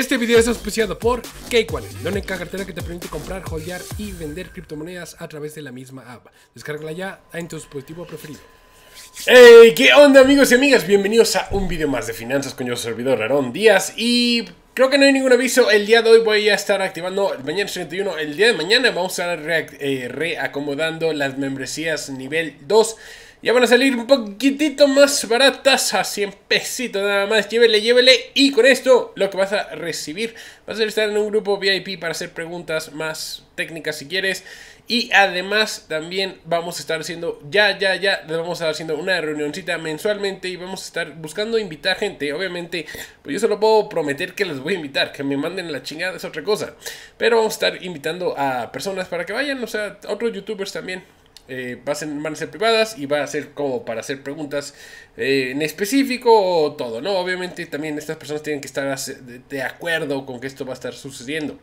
Este video es auspiciado por Cakewallet, la única cartera que te permite comprar, holdear y vender criptomonedas a través de la misma app. Descárgala ya en tu dispositivo preferido. Hey, ¿qué onda amigos y amigas? Bienvenidos a un video más de finanzas con yo servidor Aaron Díaz y creo que no hay ningún aviso. El día de hoy voy a estar activando, mañana es 31, el día de mañana vamos a estar eh, reacomodando las membresías nivel 2 ya van a salir un poquitito más baratas, a 100 pesitos nada más. Llévele, llévele. Y con esto lo que vas a recibir, vas a estar en un grupo VIP para hacer preguntas más técnicas si quieres. Y además también vamos a estar haciendo, ya, ya, ya, vamos a estar haciendo una reunioncita mensualmente y vamos a estar buscando invitar gente. Obviamente, pues yo solo puedo prometer que les voy a invitar, que me manden la chingada es otra cosa. Pero vamos a estar invitando a personas para que vayan, o sea, otros youtubers también eh, van a ser privadas y va a ser como para hacer preguntas eh, en específico o todo, ¿no? Obviamente también estas personas tienen que estar de acuerdo con que esto va a estar sucediendo.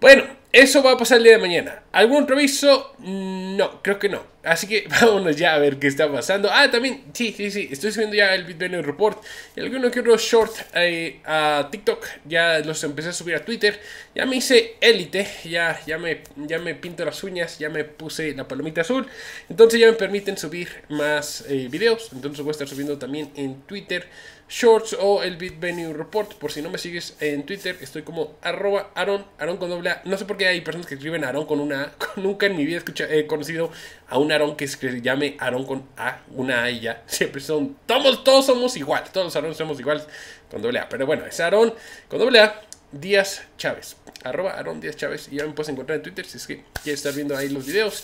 Bueno, eso va a pasar el día de mañana. ¿Algún otro aviso? No, creo que no. Así que vámonos ya a ver qué está pasando. Ah, también, sí, sí, sí. Estoy subiendo ya el Bitcoin Report. Y alguno que otro short eh, a TikTok. Ya los empecé a subir a Twitter. Ya me hice élite. Ya, ya, me, ya me pinto las uñas. Ya me puse la palomita azul. Entonces ya me permiten subir más eh, videos. Entonces voy a estar subiendo también en Twitter Shorts o el Bitvenue Report. Por si no me sigues en Twitter, estoy como arroba Aaron, Aaron con doble A. No sé por qué hay personas que escriben Aaron con una A. Nunca en mi vida he conocido a un Aaron que se llame Aaron con A, una A y ya. Siempre son, todos, todos somos igual, todos los Aaron somos iguales con doble A. Pero bueno, es Aaron con doble A. Díaz Chávez, arroba Aaron Díaz Chávez, y ya me puedes encontrar en Twitter si es que quieres estar viendo ahí los videos.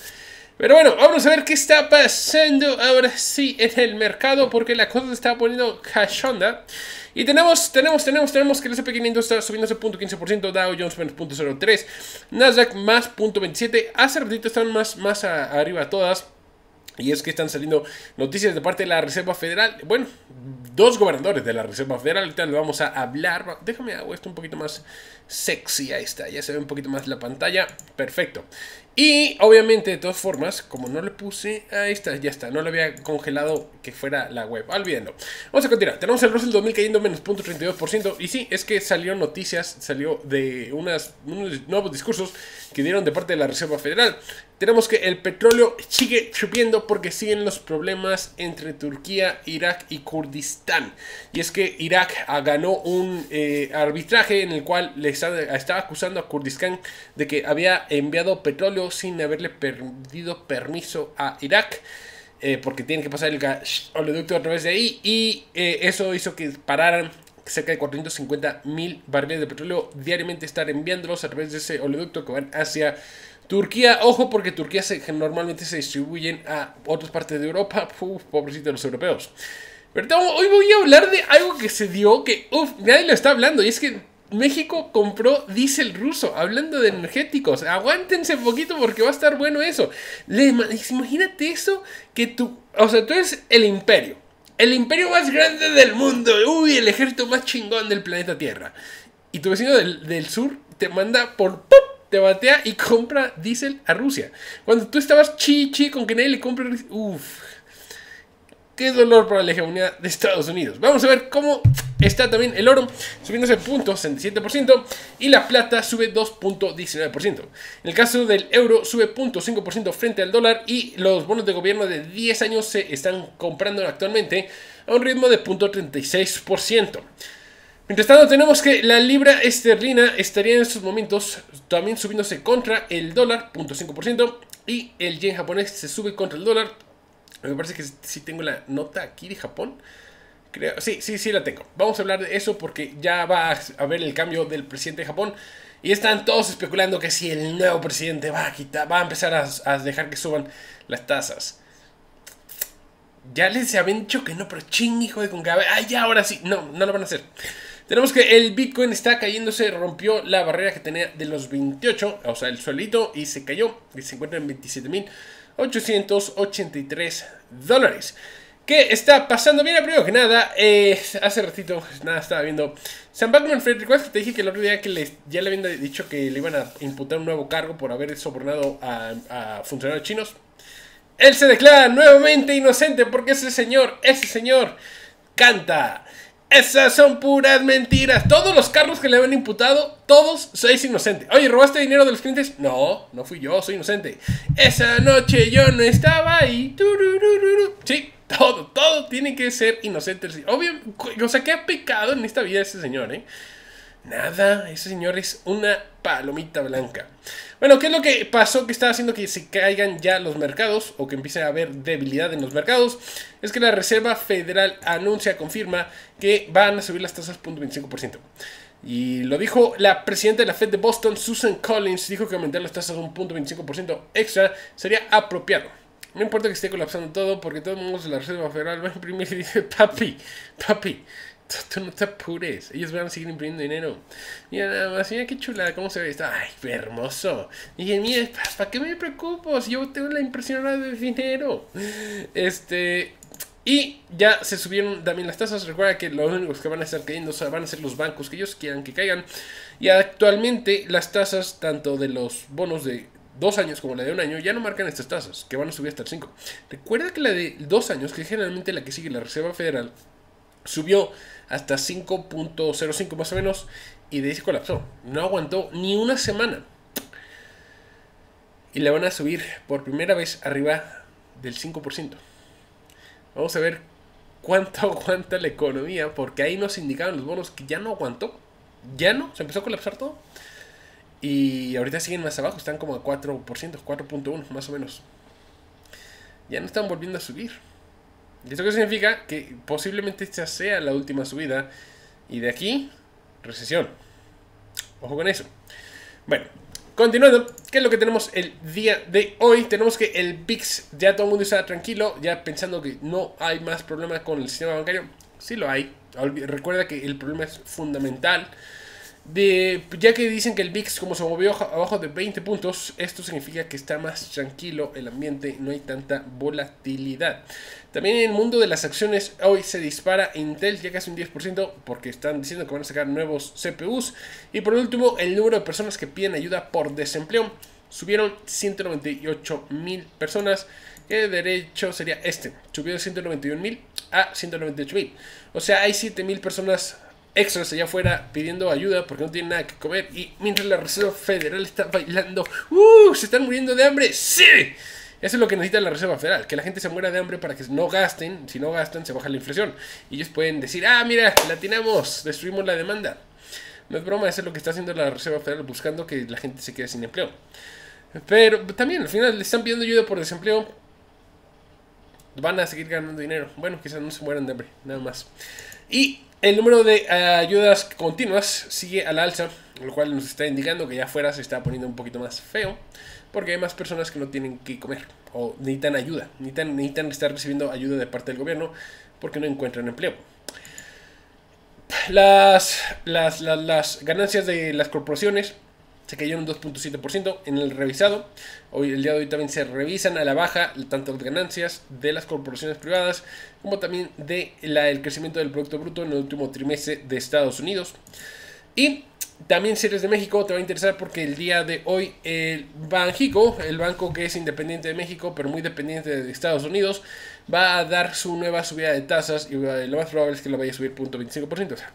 Pero bueno, vamos a ver qué está pasando ahora sí en el mercado, porque la cosa se está poniendo cachonda. Y tenemos, tenemos, tenemos, tenemos que el SP500 está subiendo ese punto 15%, Dow Jones menos 0.03, Nasdaq más 0.27, hace ratito están más, más arriba todas. Y es que están saliendo noticias de parte de la Reserva Federal. Bueno, dos gobernadores de la Reserva Federal. Ahorita le vamos a hablar. Déjame hago esto un poquito más sexy. Ahí está. Ya se ve un poquito más la pantalla. Perfecto. Y obviamente, de todas formas, como no le puse, ahí está, ya está, no le había congelado que fuera la web, olvídenlo. Vamos a continuar, tenemos el Russell 2000 cayendo menos 0.32%, y sí, es que salió noticias, salió de unas, unos nuevos discursos que dieron de parte de la Reserva Federal. Tenemos que el petróleo sigue subiendo porque siguen los problemas entre Turquía, Irak y Kurdistán. Y es que Irak ganó un eh, arbitraje en el cual le estaba, acusando a Kurdistán de que había enviado petróleo sin haberle perdido permiso a Irak. Eh, porque tienen que pasar el oleoducto a través de ahí. Y eh, eso hizo que pararan cerca de 450 mil barriles de petróleo diariamente estar enviándolos a través de ese oleoducto que van hacia Turquía. Ojo, porque Turquía normalmente se distribuyen a otras partes de Europa. Uf, pobrecitos los europeos. Hoy voy a hablar de algo que se dio que, uff, nadie lo está hablando. Y es que México compró diésel ruso, hablando de energéticos. Aguántense un poquito porque va a estar bueno eso. imagínate eso, que tú, o sea, tú eres el imperio. El imperio más grande del mundo. Uy, el ejército más chingón del planeta Tierra. Y tu vecino del, sur te manda por ¡pum! te batea y compra diésel a Rusia. Cuando tú estabas chi chi con que nadie le compre. Uf, Qué dolor para la hegemonía de Estados Unidos. Vamos a ver cómo está también el oro subiéndose .67% y la plata sube 2.19%. En el caso del euro sube 0.5% frente al dólar y los bonos de gobierno de 10 años se están comprando actualmente a un ritmo de 0.36%. Mientras tanto tenemos que la libra esterlina estaría en estos momentos también subiéndose contra el dólar 0.5% y el yen japonés se sube contra el dólar me parece que sí tengo la nota aquí de Japón. Creo, sí, sí, sí la tengo. Vamos a hablar de eso porque ya va a haber el cambio del presidente de Japón. Y están todos especulando que si el nuevo presidente va a quitar, va a empezar a, dejar que suban las tasas. Ya les habían dicho que no, pero ching, hijo de con Ay, ya, ahora sí. No, no lo van a hacer. Tenemos que el Bitcoin está cayéndose, rompió la barrera que tenía de los 28, o sea, el suelito, y se cayó. Y se encuentra en 27.883 dólares. ¿Qué está pasando? Bien, primero que nada, eh, hace ratito, nada, estaba viendo Sam Backman Frederick West, te dije que el otro día que ya le habían dicho que le iban a imputar un nuevo cargo por haber sobornado a funcionarios chinos. Él se declara nuevamente inocente porque ese señor, ese señor, canta Esas son puras mentiras. Todos los carros que le habían imputado, todos sois inocente. Oye, ¿robaste dinero de los clientes? No, no fui yo, soy inocente. Esa noche yo no estaba ahí. Sí, todo, todo tiene que ser inocente. Obvio, o sea, ¿qué ha pecado en esta vida ese señor, eh? Nada, ese señor es una palomita blanca. Bueno, ¿qué es lo que pasó que está haciendo que se caigan ya los mercados o que empiece a haber debilidad en los mercados? Es que la Reserva Federal anuncia, confirma que van a subir las tasas 0.25%. Y lo dijo la presidenta de la Fed de Boston, Susan Collins, dijo que aumentar las tasas un punto 25% extra sería apropiado. No importa que esté colapsando todo, porque todo el mundo de la Reserva Federal va a imprimir y dice, papi, papi, Tú no te apures, ellos van a seguir imprimiendo dinero. Mira nada más, mira qué chulada, cómo se ve esto. Ay, hermoso. Dije, mira, ¿para qué me preocupo si yo tengo la impresión de dinero? Este, y ya se subieron también las tasas. Recuerda que los únicos que van a estar cayendo van a ser los bancos que ellos quieran que caigan. Y actualmente las tasas, tanto de los bonos de dos años como la de un año, ya no marcan estas tasas, que van a subir hasta el 5. Recuerda que la de dos años, que es generalmente la que sigue la Reserva Federal, subió hasta 5.05 más o menos y de ahí se colapsó. No aguantó ni una semana. Y le van a subir por primera vez arriba del 5%. Vamos a ver cuánto aguanta la economía, porque ahí nos indicaban los bonos que ya no aguantó. Ya no, se empezó a colapsar todo. Y ahorita siguen más abajo, están como a 4%, 4.1 más o menos. Ya no están volviendo a subir. ¿Y esto qué significa? Que posiblemente esta sea la última subida. Y de aquí, recesión. Ojo con eso. Bueno, continuando, ¿qué es lo que tenemos el día de hoy? Tenemos que el VIX, ya todo el mundo está tranquilo, ya pensando que no hay más problema con el sistema bancario. Sí lo hay. Recuerda que el problema es fundamental de, ya que dicen que el VIX como se movió abajo de 20 puntos, esto significa que está más tranquilo el ambiente, no hay tanta volatilidad. También en el mundo de las acciones hoy se dispara Intel ya casi un 10% porque están diciendo que van a sacar nuevos CPUs. Y por último, el número de personas que piden ayuda por desempleo subieron 198 mil personas. Que de derecho sería este, subió de 191 mil a 198 mil. O sea, hay 7 mil personas extras allá afuera pidiendo ayuda porque no tienen nada que comer y mientras la Reserva Federal está bailando, ¡uh! ¿Se están muriendo de hambre? ¡Sí! Eso es lo que necesita la Reserva Federal, que la gente se muera de hambre para que no gasten, si no gastan se baja la inflación. Y ellos pueden decir, ah, mira, la tiramos, destruimos la demanda. No es broma, eso es lo que está haciendo la Reserva Federal, buscando que la gente se quede sin empleo. Pero también al final le están pidiendo ayuda por desempleo. Van a seguir ganando dinero. Bueno, quizás no se mueran de hambre, nada más. Y el número de eh, ayudas continuas sigue al alza, lo cual nos está indicando que ya afuera se está poniendo un poquito más feo, porque hay más personas que no tienen que comer o necesitan ayuda, necesitan, estar recibiendo ayuda de parte del gobierno porque no encuentran empleo. Las, ganancias de las corporaciones se cayeron 2.7% en el revisado. Hoy, el día de hoy también se revisan a la baja tanto las ganancias de las corporaciones privadas como también de la, el crecimiento del Producto Bruto en el último trimestre de Estados Unidos. Y también si eres de México te va a interesar porque el día de hoy el Banjico, el banco que es independiente de México pero muy dependiente de Estados Unidos, va a dar su nueva subida de tasas y lo más probable es que lo vaya a subir 0.25%. O sea,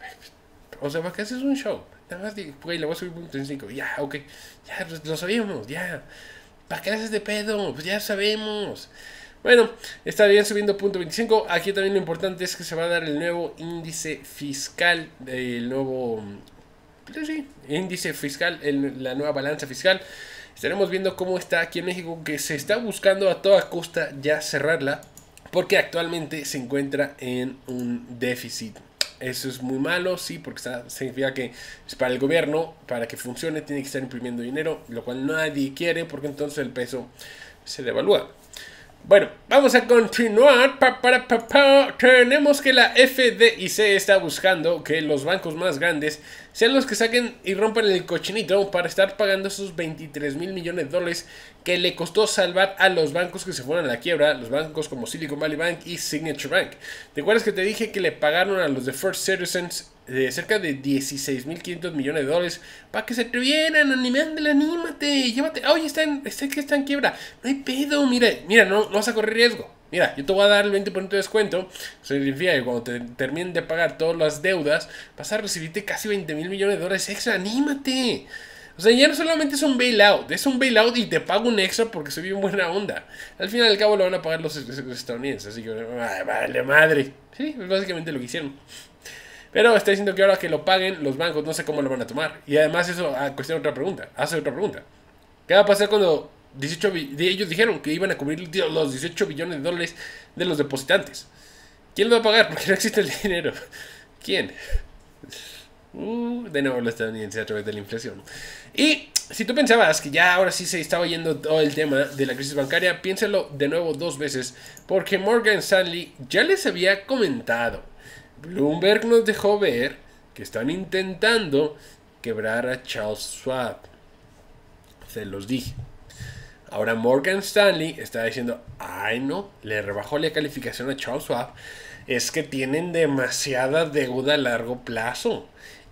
o sea, ¿qué haces un show? Nada más digo, güey, le voy a subir punto 5. Ya, ok. Ya, lo sabíamos, ya. ¿Para qué haces de pedo? Pues ya sabemos. Bueno, está bien subiendo punto 25. Aquí también lo importante es que se va a dar el nuevo índice fiscal, el nuevo pues sí, índice fiscal, la nueva balanza fiscal. Estaremos viendo cómo está aquí en México, que se está buscando a toda costa ya cerrarla, porque actualmente se encuentra en un déficit eso es muy malo, sí, porque significa que para el gobierno, para que funcione, tiene que estar imprimiendo dinero, lo cual nadie quiere porque entonces el peso se devalúa. Bueno, vamos a continuar. Tenemos que la FDIC está buscando que los bancos más grandes sean los que saquen y rompan el cochinito para estar pagando esos 23 mil millones de dólares que le costó salvar a los bancos que se fueron a la quiebra, los bancos como Silicon Valley Bank y Signature Bank. ¿Te acuerdas que te dije que le pagaron a los de First Citizens de cerca de 16.500 millones de dólares para que se atrevieran, animándole, anímate, llévate, oye, está en, está, que está en quiebra, no hay pedo, mira, mira, no vas a correr riesgo, Mira, yo te voy a dar el 20% de descuento. Eso significa que cuando te terminen de pagar todas las deudas, vas a recibirte casi 20 mil millones de dólares extra. ¡Anímate! O sea, ya no solamente es un bailout, es un bailout y te pago un extra porque soy bien buena onda. Al final y al cabo lo van a pagar los, estadounidenses, así que vale madre. Sí, es básicamente lo que hicieron. Pero está diciendo que ahora que lo paguen, los bancos no sé cómo lo van a tomar. Y además eso ah, cuestiona otra pregunta, hace otra pregunta. ¿Qué va a pasar cuando 18 ellos dijeron que iban a cubrir los 18 billones de dólares de los depositantes? ¿Quién lo va a pagar? Porque no existe el dinero. ¿Quién? Uh, de nuevo los estadounidenses a través de la inflación. Y si tú pensabas que ya ahora sí se estaba yendo todo el tema de la crisis bancaria, piénsalo de nuevo dos veces, porque Morgan Stanley ya les había comentado Bloomberg nos dejó ver que están intentando quebrar a Charles Schwab. Se los dije. Ahora Morgan Stanley está diciendo, ay no, le rebajó la calificación a Charles Schwab. Es que tienen demasiada deuda a largo plazo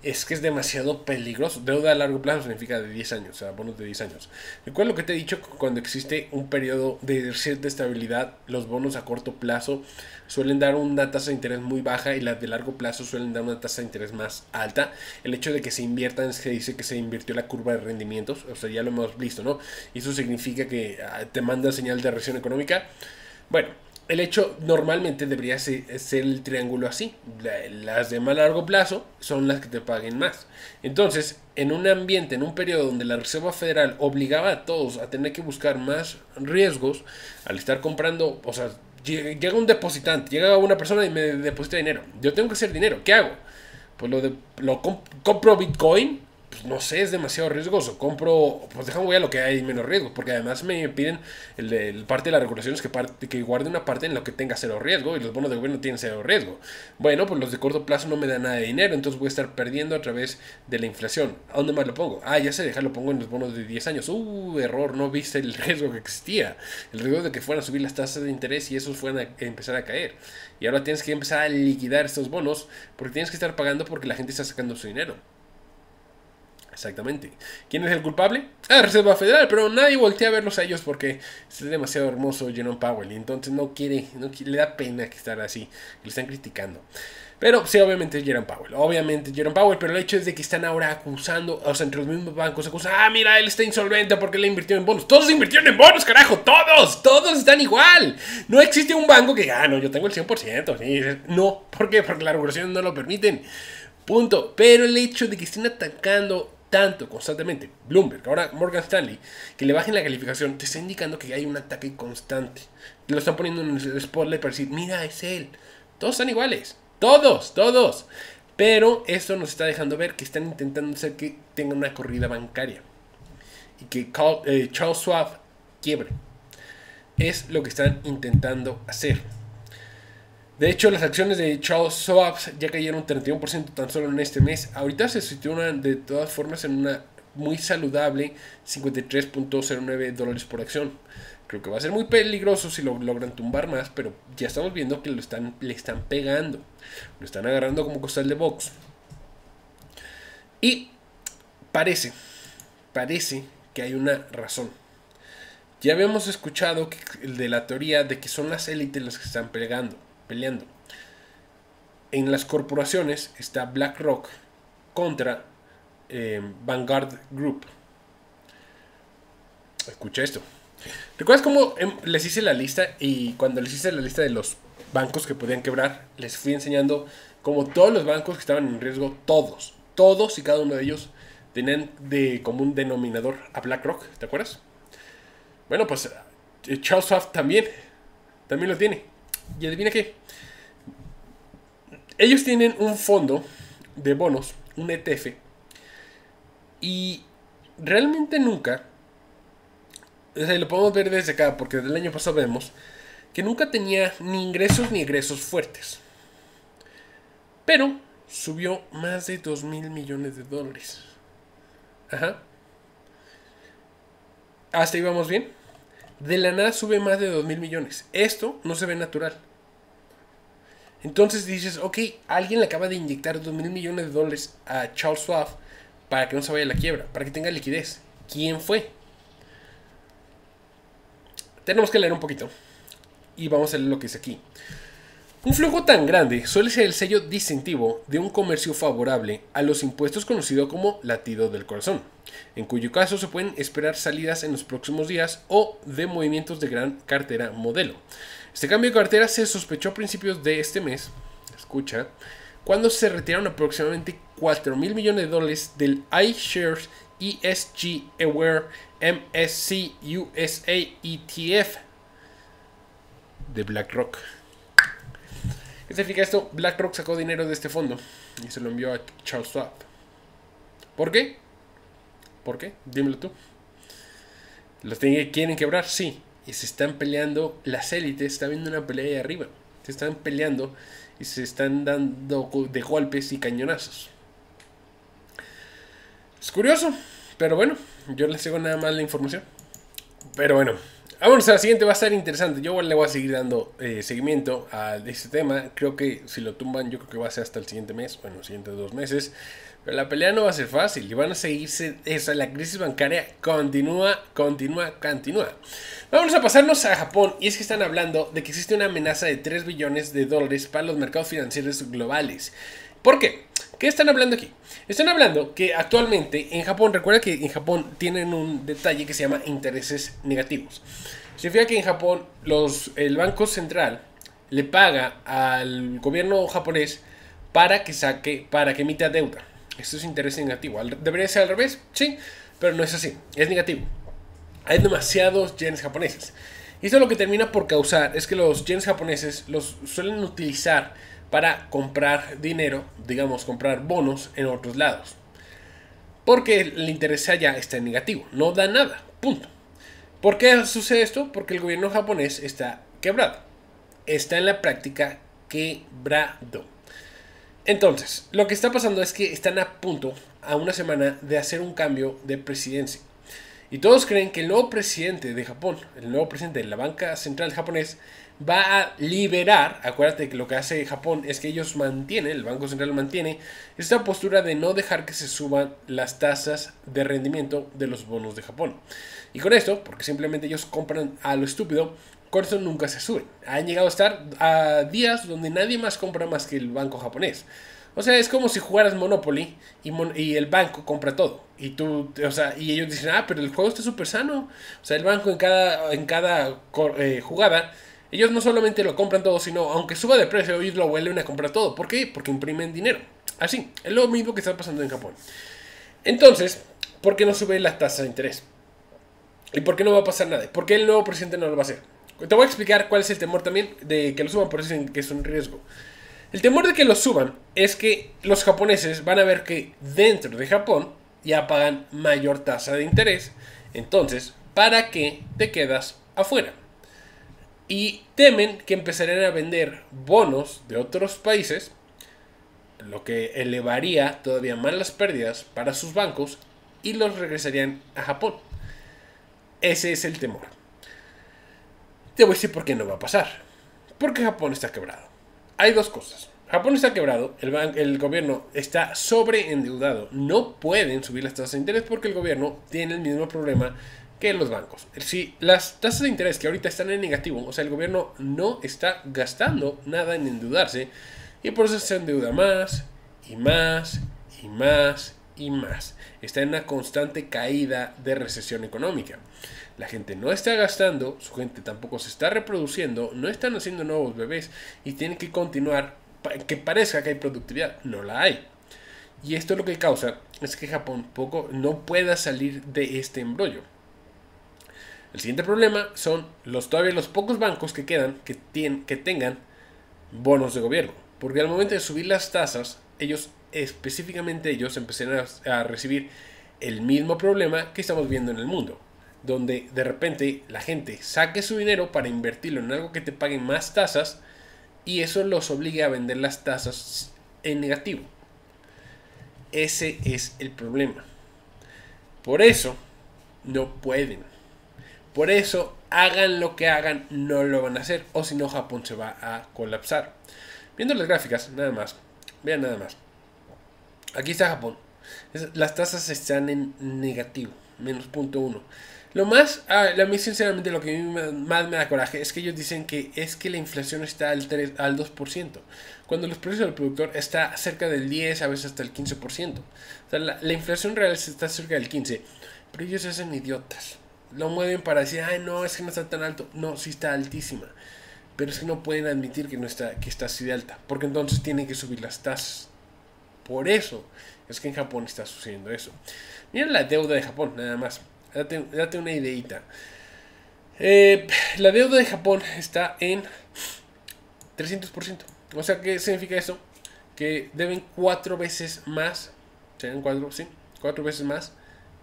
es que es demasiado peligroso. Deuda a largo plazo significa de 10 años, o sea, bonos de 10 años. Recuerda lo que te he dicho, cuando existe un periodo de cierta estabilidad, los bonos a corto plazo suelen dar una tasa de interés muy baja y las de largo plazo suelen dar una tasa de interés más alta. El hecho de que se inviertan que dice que se invirtió la curva de rendimientos, o sea, ya lo hemos visto, ¿no? Y eso significa que ah, te manda señal de recesión económica. Bueno, el hecho normalmente debería ser, el triángulo así. Las de más largo plazo son las que te paguen más. Entonces, en un ambiente, en un periodo donde la Reserva Federal obligaba a todos a tener que buscar más riesgos, al estar comprando, o sea, llega un depositante, llega una persona y me deposita dinero. Yo tengo que hacer dinero, ¿qué hago? Pues lo, de, lo compro Bitcoin pues, no sé, es demasiado riesgoso. Compro, pues déjame voy a lo que hay menos riesgo, porque además me piden el, parte de la regulación es que, parte, que guarde una parte en lo que tenga cero riesgo y los bonos de gobierno tienen cero riesgo. Bueno, pues los de corto plazo no me dan nada de dinero, entonces voy a estar perdiendo a través de la inflación. ¿A dónde más lo pongo? Ah, ya sé, dejarlo pongo en los bonos de 10 años. Uh, error, no viste el riesgo que existía. El riesgo de que fueran a subir las tasas de interés y esos fueran a empezar a caer. Y ahora tienes que empezar a liquidar estos bonos porque tienes que estar pagando porque la gente está sacando su dinero. Exactamente. ¿Quién es el culpable? Ah, Reserva Federal, pero nadie voltea a verlos a ellos porque es demasiado hermoso Jerome Powell y entonces no quiere, no le da pena que estar así, le están criticando. Pero sí, obviamente es Jerome Powell, obviamente Jerome Powell, pero el hecho es de que están ahora acusando, o sea, entre los mismos bancos acusan, ah, mira, él está insolvente porque le invirtió en bonos. Todos invirtieron en bonos, carajo, todos, todos están igual. No existe un banco que, ah, no, yo tengo el 100%. No, ¿por qué? Porque las regulaciones no lo permiten. Punto. Pero el hecho de que estén atacando tanto constantemente Bloomberg, ahora Morgan Stanley, que le bajen la calificación, te está indicando que hay un ataque constante. Te lo están poniendo en el spotlight para decir, mira, es él. Todos están iguales. Todos, todos. Pero esto nos está dejando ver que están intentando hacer que tenga una corrida bancaria. Y que eh, Charles Schwab quiebre. Es lo que están intentando hacer. De hecho, las acciones de Charles Schwab ya cayeron 31% tan solo en este mes. Ahorita se sitúan de todas formas en una muy saludable 53.09 dólares por acción. Creo que va a ser muy peligroso si lo logran tumbar más, pero ya estamos viendo que lo están, le están pegando. Lo están agarrando como costal de box. Y parece, parece que hay una razón. Ya habíamos escuchado el de la teoría de que son las élites las que están pegando peleando. En las corporaciones está BlackRock contra eh, Vanguard Group. Escucha esto. ¿Recuerdas cómo em, les hice la lista? Y cuando les hice la lista de los bancos que podían quebrar, les fui enseñando cómo todos los bancos que estaban en riesgo, todos, todos y cada uno de ellos tenían de común denominador a BlackRock, ¿te acuerdas? Bueno, pues eh, Charles Schwab también, también lo tiene. Y adivina qué. Ellos tienen un fondo de bonos, un ETF. Y realmente nunca, o sea, lo podemos ver desde acá, porque del año pasado vemos que nunca tenía ni ingresos ni egresos fuertes. Pero subió más de 2 mil millones de dólares. Ajá. Hasta ahí vamos bien. De la nada sube más de 2 mil millones. Esto no se ve natural. Entonces dices, ok, alguien le acaba de inyectar 2 mil millones de dólares a Charles Schwab para que no se vaya a la quiebra, para que tenga liquidez. ¿Quién fue? Tenemos que leer un poquito. y vamos a leer lo que dice aquí. Un flujo tan grande suele ser el sello distintivo de un comercio favorable a los impuestos conocido como latido del corazón, en cuyo caso se pueden esperar salidas en los próximos días o de movimientos de gran cartera modelo. Este cambio de cartera se sospechó a principios de este mes, escucha, cuando se retiraron aproximadamente 4 mil millones de dólares del iShares ESG Aware MSC USA ETF de BlackRock. ¿Qué significa esto? BlackRock sacó dinero de este fondo y se lo envió a Charles Schwab. ¿Por qué? ¿Por qué? Dímelo tú. ¿Los quieren quebrar? Sí. Y se están peleando, las élites, está viendo una pelea ahí arriba. Se están peleando y se están dando de golpes y cañonazos. Es curioso, pero bueno, yo les sigo nada más la información. Pero bueno, Vámonos a la siguiente, va a estar interesante. Yo le voy a seguir dando eh, seguimiento a este tema. Creo que si lo tumban, yo creo que va a ser hasta el siguiente mes, bueno, los siguientes dos meses. Pero la pelea no va a ser fácil y van a seguirse. Esa, la crisis bancaria continúa, continúa, continúa. Vamos a pasarnos a Japón y es que están hablando de que existe una amenaza de 3 billones de dólares para los mercados financieros globales. ¿Por qué? ¿Qué están hablando aquí? Están hablando que actualmente en Japón, recuerda que en Japón tienen un detalle que se llama intereses negativos. Significa que en Japón el Banco Central le paga al gobierno japonés para que saque, para que emita deuda. Esto es interés negativo. ¿Debería ser al revés? Sí, pero no es así. Es negativo. Hay demasiados yenes japoneses. Y esto lo que termina por causar es que los yenes japoneses los suelen utilizar para comprar dinero, digamos, comprar bonos en otros lados. Porque el interés allá está en negativo, no da nada, punto. ¿Por qué sucede esto? Porque el gobierno japonés está quebrado. Está en la práctica quebrado. Entonces, lo que está pasando es que están a punto, a una semana, de hacer un cambio de presidencia. Y todos creen que el nuevo presidente de Japón, el nuevo presidente de la banca central japonés, va a liberar, acuérdate que lo que hace Japón es que ellos mantienen, el Banco Central mantiene, esta postura de no dejar que se suban las tasas de rendimiento de los bonos de Japón. Y con esto, porque simplemente ellos compran a lo estúpido, con eso nunca se suben. Han llegado a estar a días donde nadie más compra más que el banco japonés. O sea, es como si jugaras Monopoly y, el banco compra todo. Y tú, o sea, y ellos dicen, ah, pero el juego está súper sano. O sea, el banco en cada, en cada eh, jugada ellos no solamente lo compran todo, sino aunque suba de precio, ellos lo vuelven a comprar todo. ¿Por qué? Porque imprimen dinero. Así, es lo mismo que está pasando en Japón. Entonces, ¿por qué no sube la tasa de interés? ¿Y por qué no va a pasar nada? ¿Por qué el nuevo presidente no lo va a hacer? Te voy a explicar cuál es el temor también de que lo suban, por eso dicen que es un riesgo. El temor de que lo suban es que los japoneses van a ver que dentro de Japón ya pagan mayor tasa de interés. Entonces, ¿para qué te quedas afuera? Y temen que empezarían a vender bonos de otros países, lo que elevaría todavía más las pérdidas para sus bancos y los regresarían a Japón. Ese es el temor. Te voy a decir por qué no va a pasar. Porque Japón está quebrado. Hay dos cosas. Japón está quebrado, el, el gobierno está sobreendeudado, no pueden subir las tasas de interés porque el gobierno tiene el mismo problema que los bancos. Si las tasas de interés que ahorita están en negativo, o sea, el gobierno no está gastando nada en endeudarse y por eso se endeuda más y más y más y más. Está en una constante caída de recesión económica. La gente no está gastando, su gente tampoco se está reproduciendo, no están haciendo nuevos bebés y tienen que continuar que parezca que hay productividad. No la hay. Y esto lo que causa es que Japón poco no pueda salir de este embrollo. El siguiente problema son los todavía los pocos bancos que quedan que, tienen, que tengan bonos de gobierno. Porque al momento de subir las tasas, ellos, específicamente ellos, empezarán a, recibir el mismo problema que estamos viendo en el mundo. Donde de repente la gente saque su dinero para invertirlo en algo que te pague más tasas y eso los obligue a vender las tasas en negativo. Ese es el problema. Por eso no pueden por eso, hagan lo que hagan, no lo van a hacer. O si no, Japón se va a colapsar. Viendo las gráficas, nada más. Vean nada más. Aquí está Japón. las tasas están en negativo, menos punto uno. Lo más, ah, a mí sinceramente lo que más me da coraje es que ellos dicen que es que la inflación está al, 3, al 2%, cuando los precios del productor está cerca del 10, a veces hasta el 15%. O sea, la, la inflación real está cerca del 15%, pero ellos hacen idiotas. Lo mueven para decir, ay no, es que no está tan alto. No, sí está altísima. Pero es que no pueden admitir que, no está, que está así de alta, porque entonces tienen que subir las tasas. Por eso es que en Japón está sucediendo eso. Mira la deuda de Japón, nada más. Date, una ideita. Eh, la deuda de Japón está en 300%. O sea, ¿qué significa eso? Que deben cuatro veces más, serían cuatro, sí, cuatro veces más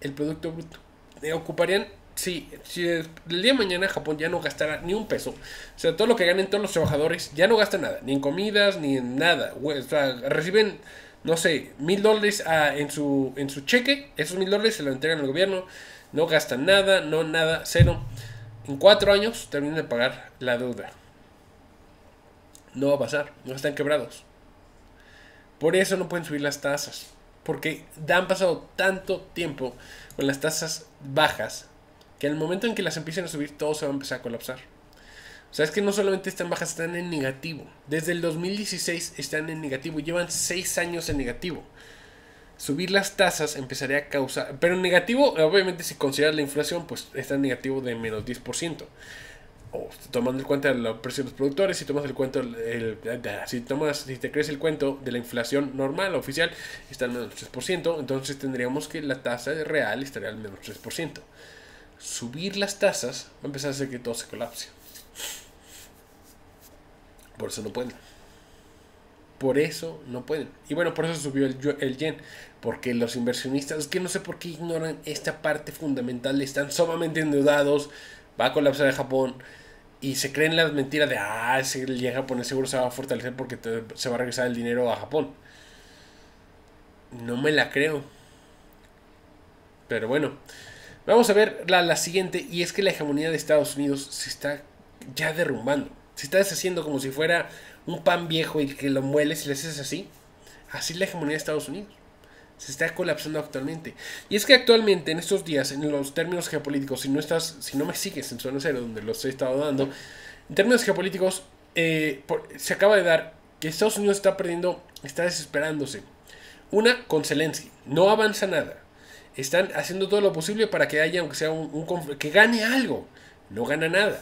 el Producto Bruto. Eh, ocuparían, sí, si el, día de mañana Japón ya no gastará ni un peso, o sea, todo lo que ganen todos los trabajadores ya no gastan nada, ni en comidas, ni en nada. O sea, reciben, no sé, mil dólares en, su, en su cheque, esos mil dólares se lo entregan al gobierno no gastan nada, no nada, cero. En cuatro años terminan de pagar la deuda. No va a pasar, no están quebrados. Por eso no pueden subir las tasas. Porque han pasado tanto tiempo con las tasas bajas que al momento en que las empiecen a subir todo se va a empezar a colapsar. O sea, es que no solamente están bajas, están en negativo. Desde el 2016 están en negativo. Llevan seis años en negativo subir las tasas empezaría a causar, pero en negativo, obviamente si consideras la inflación, pues está en negativo de menos 10%. O tomando en cuenta la precio de los productores, si tomas el cuento, el, si tomas, si te crees el cuento de la inflación normal, oficial, está en menos 3%, entonces tendríamos que la tasa real estaría al menos 3%. Subir las tasas va a empezar a hacer que todo se colapse. Por eso no pueden. Por eso no pueden. Y bueno, por eso subió el, el yen. Porque los inversionistas, que no sé por qué ignoran esta parte fundamental, están sumamente endeudados, va a colapsar el Japón. Y se creen las mentiras de, ah, el yen japonés seguro se va a fortalecer porque se va a regresar el dinero a Japón. No me la creo. Pero bueno, vamos a ver la, la siguiente. Y es que la hegemonía de Estados Unidos se está ya derrumbando. Se está deshaciendo como si fuera un pan viejo y que lo mueles y le haces así. Así la hegemonía de Estados Unidos. Se está colapsando actualmente. Y es que actualmente, en estos días, en los términos geopolíticos, si no estás, si no me sigues en zona cero, donde los he estado dando, en términos geopolíticos, eh, se acaba de dar que Estados Unidos está perdiendo, está desesperándose. Una con Zelensky, no avanza nada. Están haciendo todo lo posible para que haya, aunque sea un, un que gane algo. No gana nada.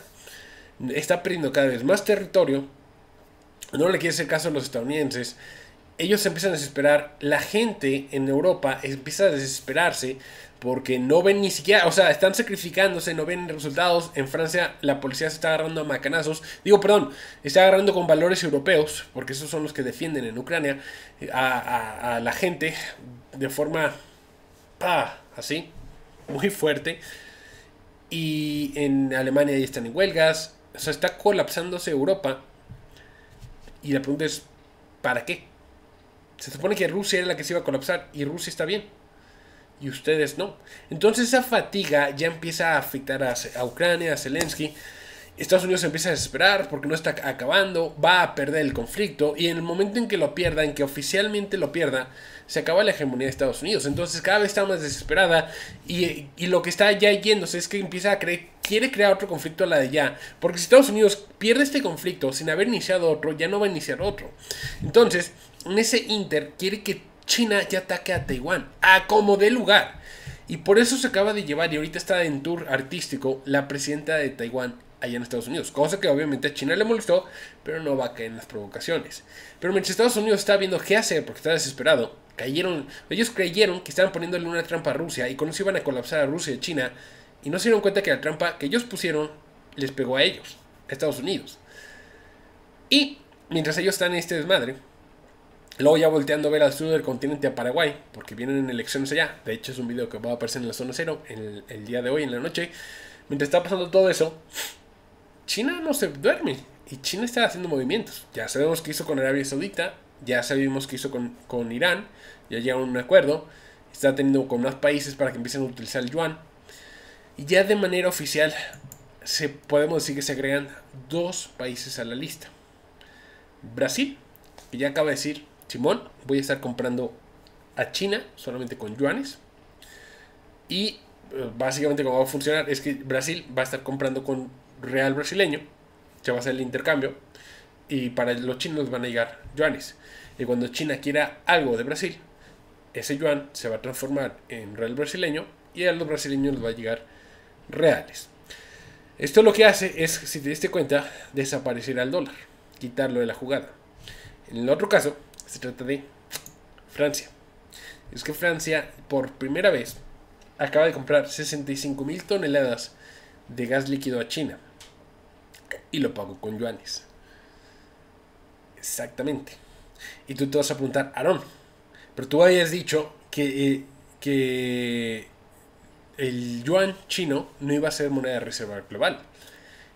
Está perdiendo cada vez más territorio no le quiere hacer caso a los estadounidenses, ellos empiezan a desesperar, la gente en Europa empieza a desesperarse porque no ven ni siquiera, o sea, están sacrificándose, no ven resultados. En Francia la policía se está agarrando a macanazos, digo, perdón, está agarrando con valores europeos, porque esos son los que defienden en Ucrania a, la gente de forma, ah, así, muy fuerte. Y en Alemania ya están en huelgas, o sea, está colapsándose Europa y la pregunta es, ¿para qué? Se supone que Rusia era la que se iba a colapsar y Rusia está bien. Y ustedes no. Entonces esa fatiga ya empieza a afectar a, Ucrania, a Zelensky. Estados Unidos empieza a desesperar porque no está acabando, va a perder el conflicto y en el momento en que lo pierda, en que oficialmente lo pierda, se acaba la hegemonía de Estados Unidos. Entonces cada vez está más desesperada y, y lo que está ya yéndose es que empieza a creer quiere crear otro conflicto a la de ya. Porque si Estados Unidos pierde este conflicto sin haber iniciado otro, ya no va a iniciar otro. Entonces, en ese inter quiere que China ya ataque a Taiwán, a como de lugar. Y por eso se acaba de llevar, y ahorita está en tour artístico, la presidenta de Taiwán allá en Estados Unidos. Cosa que obviamente a China le molestó, pero no va a caer en las provocaciones. Pero mientras Estados Unidos está viendo qué hacer porque está desesperado, cayeron, ellos creyeron que estaban poniéndole una trampa a Rusia y con eso iban a colapsar a Rusia y China y no se dieron cuenta que la trampa que ellos pusieron les pegó a ellos, a Estados Unidos. Y mientras ellos están en este desmadre, luego ya volteando a ver al sur del continente a Paraguay, porque vienen elecciones allá. De hecho, es un video que va a aparecer en la zona cero el día de hoy, en la noche. Mientras está pasando todo eso, China no se duerme. Y China está haciendo movimientos. Ya sabemos qué hizo con Arabia Saudita, ya sabemos qué hizo con, con Irán, ya llegaron a un acuerdo. Está teniendo con más países para que empiecen a utilizar el yuan. Y ya de manera oficial se, podemos decir que se agregan dos países a la lista. Brasil, que ya acaba de decir, Simón, voy a estar comprando a China solamente con yuanes. Y eh, básicamente cómo va a funcionar es que Brasil va a estar comprando con real brasileño, se va a hacer el intercambio, y para los chinos van a llegar yuanes. Y cuando China quiera algo de Brasil, ese yuan se va a transformar en real brasileño y a los brasileños les va a llegar reales. Esto lo que hace es, si te diste cuenta, desaparecer al dólar, quitarlo de la jugada. En el otro caso, se trata de Francia. Es que Francia, por primera vez, acaba de comprar 65 mil toneladas de gas líquido a China y lo pagó con yuanes. Exactamente. Y tú te vas a apuntar, Aarón, pero tú habías dicho que, eh, que el yuan chino no iba a ser moneda de reserva global.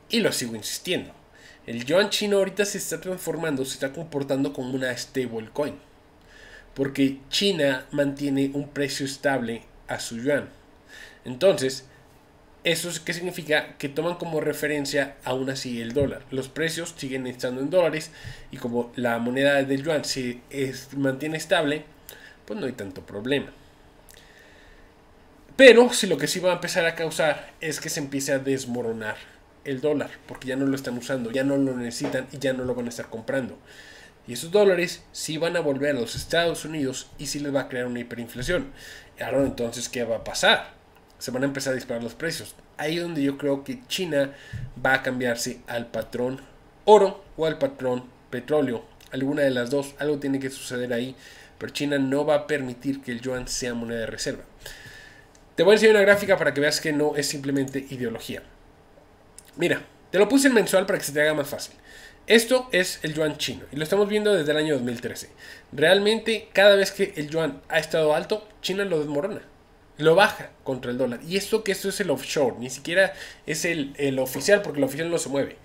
Y lo sigo insistiendo. El yuan chino ahorita se está transformando, se está comportando como una stablecoin. Porque China mantiene un precio estable a su yuan. Entonces, ¿eso qué significa? Que toman como referencia aún así el dólar. Los precios siguen estando en dólares y como la moneda del yuan se mantiene estable, pues no hay tanto problema. Pero si lo que sí va a empezar a causar es que se empiece a desmoronar el dólar, porque ya no lo están usando, ya no lo necesitan y ya no lo van a estar comprando. Y esos dólares sí van a volver a los Estados Unidos y sí les va a crear una hiperinflación. Ahora entonces, ¿qué va a pasar? Se van a empezar a disparar los precios. Ahí es donde yo creo que China va a cambiarse al patrón oro o al patrón petróleo. Alguna de las dos, algo tiene que suceder ahí. Pero China no va a permitir que el yuan sea moneda de reserva. Te voy a enseñar una gráfica para que veas que no es simplemente ideología. Mira, te lo puse en mensual para que se te haga más fácil. Esto es el yuan chino y lo estamos viendo desde el año 2013. Realmente cada vez que el yuan ha estado alto, China lo desmorona. Lo baja contra el dólar. Y esto que esto es el offshore, ni siquiera es el, oficial porque el oficial no se mueve.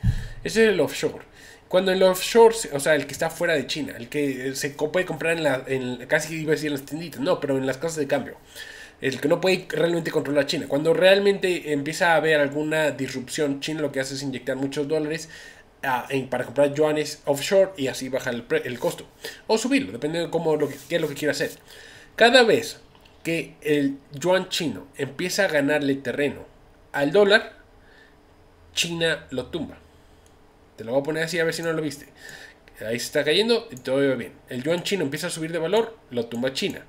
Ese es el offshore. Cuando el offshore, o sea, el que está fuera de China, el que se puede comprar en la, en, casi iba a decir en las tienditas, no, pero en las casas de cambio el que no puede realmente controlar China. Cuando realmente empieza a haber alguna disrupción, China lo que hace es inyectar muchos dólares ah, para comprar yuanes offshore y así bajar el, costo. O subirlo, dependiendo de cómo, qué es lo que quiera hacer. Cada vez que el yuan chino empieza a ganarle terreno al dólar, China lo tumba. Te lo voy a poner así a ver si no lo viste. Ahí se está cayendo y todo va bien. El yuan chino empieza a subir de valor, lo tumba China.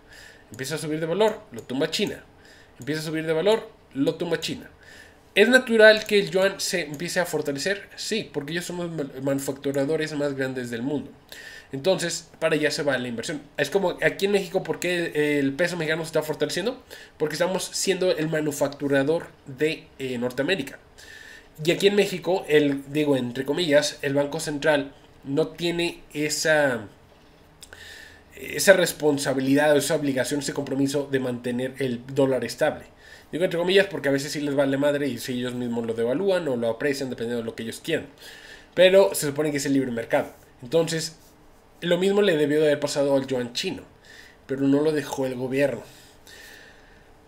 Empieza a subir de valor, lo tumba China. Empieza a subir de valor, lo tumba China. ¿Es natural que el yuan se empiece a fortalecer? Sí, porque ellos somos manufacturadores más grandes del mundo. Entonces, para allá se va la inversión. Es como aquí en México, ¿por qué el peso mexicano se está fortaleciendo? Porque estamos siendo el manufacturador de eh, Norteamérica. Y aquí en México, el, digo entre comillas, el Banco Central no tiene esa esa responsabilidad, esa obligación, ese compromiso de mantener el dólar estable. Digo entre comillas porque a veces sí les vale madre y si ellos mismos lo devalúan o lo aprecian dependiendo de lo que ellos quieran. Pero se supone que es el libre mercado. Entonces, lo mismo le debió de haber pasado al yuan chino, pero no lo dejó el gobierno.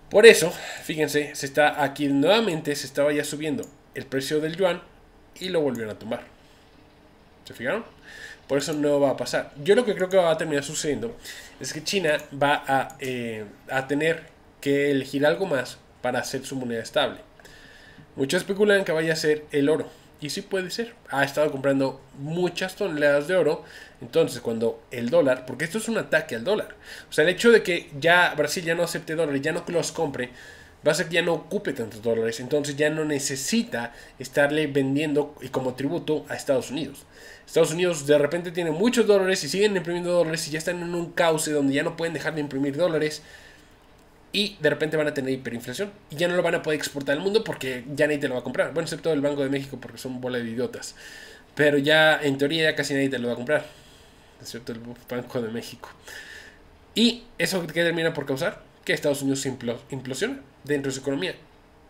Por eso, fíjense, se está aquí nuevamente, se estaba ya subiendo el precio del yuan y lo volvieron a tomar. ¿Se fijaron? Por eso no va a pasar. Yo lo que creo que va a terminar sucediendo es que China va a, eh, a tener que elegir algo más para hacer su moneda estable. Muchos especulan que vaya a ser el oro. Y sí puede ser. Ha estado comprando muchas toneladas de oro. Entonces, cuando el dólar, porque esto es un ataque al dólar. O sea, el hecho de que ya Brasil ya no acepte dólares, ya no los compre, va a ser que ya no ocupe tantos dólares. Entonces ya no necesita estarle vendiendo y como tributo a Estados Unidos. Estados Unidos de repente tiene muchos dólares y siguen imprimiendo dólares y ya están en un cauce donde ya no pueden dejar de imprimir dólares y de repente van a tener hiperinflación y ya no lo van a poder exportar al mundo porque ya nadie te lo va a comprar. Bueno, excepto el Banco de México porque son bola de idiotas. Pero ya en teoría ya casi nadie te lo va a comprar. Excepto el Banco de México. ¿Y eso qué termina por causar? Que Estados Unidos implosiona dentro de su economía.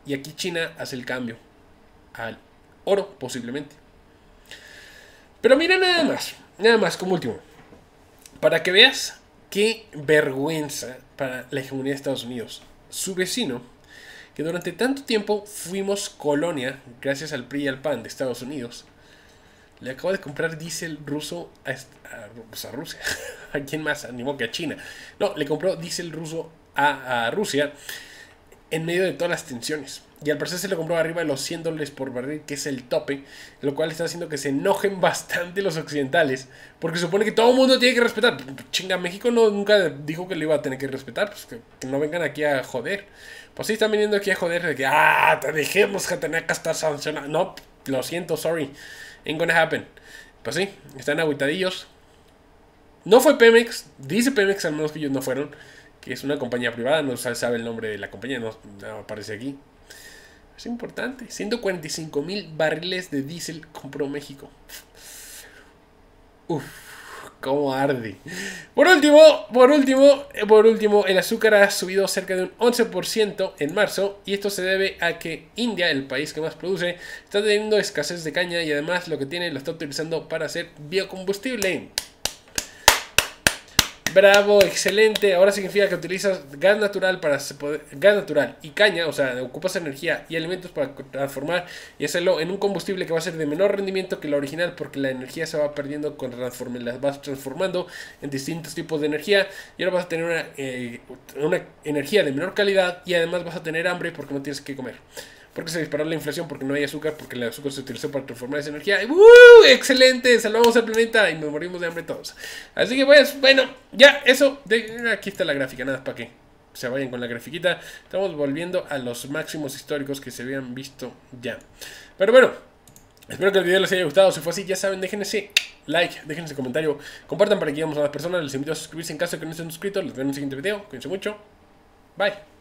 Y aquí China hace el cambio al oro posiblemente. Pero mira nada más, nada más como último. Para que veas qué vergüenza para la hegemonía de Estados Unidos. Su vecino, que durante tanto tiempo fuimos colonia, gracias al PRI y al PAN de Estados Unidos, le acaba de comprar diésel ruso a, pues, Rusia. ¿A quién más? Animó que a China. No, le compró diésel ruso a, Rusia en medio de todas las tensiones. Y al parecer se lo compró arriba de los 100 dólares por barril, que es el tope, lo cual está haciendo que se enojen bastante los occidentales, porque supone que todo el mundo tiene que respetar. Chinga, México no, nunca dijo que lo iba a tener que respetar, pues que, no vengan aquí a joder. Pues sí, están viniendo aquí a joder de que, ah, te dijimos que tenía que estar sancionado. No, lo siento, sorry, ain't gonna happen. Pues sí, están aguitadillos. No fue Pemex, dice Pemex, al menos que ellos no fueron, que es una compañía privada, no sabe el nombre de la compañía, no aparece aquí. Es importante. 145 mil barriles de diésel compró México. Uf, cómo arde. Por último, por último, por último, el azúcar ha subido cerca de un 11% en marzo y esto se debe a que India, el país que más produce, está teniendo escasez de caña y además lo que tiene lo está utilizando para hacer biocombustible. Bravo, excelente. Ahora significa que utilizas gas natural para gas natural y caña, o sea, ocupas energía y alimentos para transformar y hacerlo en un combustible que va a ser de menor rendimiento que la original porque la energía se va perdiendo con transforme, las vas transformando en distintos tipos de energía y ahora vas a tener eh, una energía de menor calidad y además vas a tener hambre porque no tienes que comer porque se disparó la inflación, porque no hay azúcar, porque el azúcar se utilizó para transformar esa energía. ¡Uh! ¡Excelente! Salvamos al planeta y nos morimos de hambre todos. Así que pues, bueno, ya, eso. aquí está la gráfica, nada, para que se vayan con la grafiquita. Estamos volviendo a los máximos históricos que se habían visto ya. Pero bueno, espero que el video les haya gustado. Si fue así, ya saben, déjense like, déjense comentario, compartan para que lleguemos a más personas. Les invito a suscribirse en caso de que no estén suscritos. Les veo en un siguiente video. Cuídense mucho. Bye.